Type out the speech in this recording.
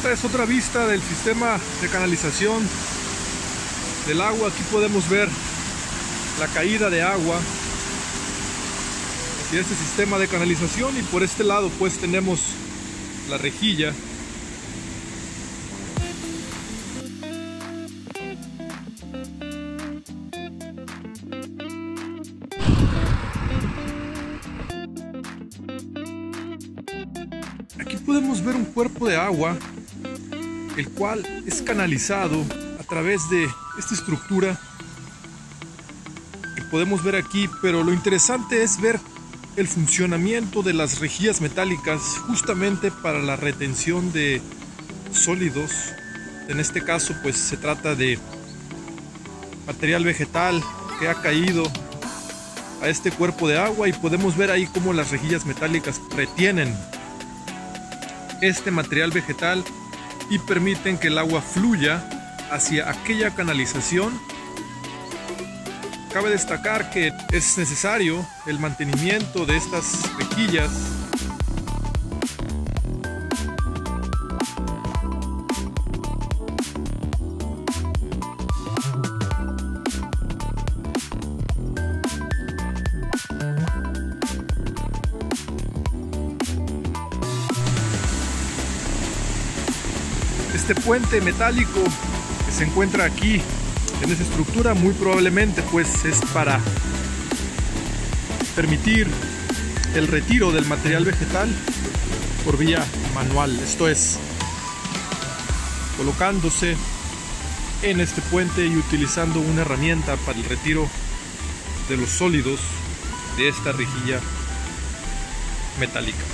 Esta es otra vista del sistema de canalización del agua. Aquí podemos ver la caída de agua hacia este sistema de canalización y por este lado pues tenemos la rejilla Aquí podemos ver un cuerpo de agua, el cual es canalizado a través de esta estructura que podemos ver aquí, pero lo interesante es ver el funcionamiento de las rejillas metálicas justamente para la retención de sólidos. En este caso pues se trata de material vegetal que ha caído a este cuerpo de agua y podemos ver ahí cómo las rejillas metálicas retienen este material vegetal y permiten que el agua fluya hacia aquella canalización. Cabe destacar que es necesario el mantenimiento de estas rejillas Este puente metálico que se encuentra aquí en esa estructura muy probablemente pues es para permitir el retiro del material vegetal por vía manual. Esto es colocándose en este puente y utilizando una herramienta para el retiro de los sólidos de esta rejilla metálica.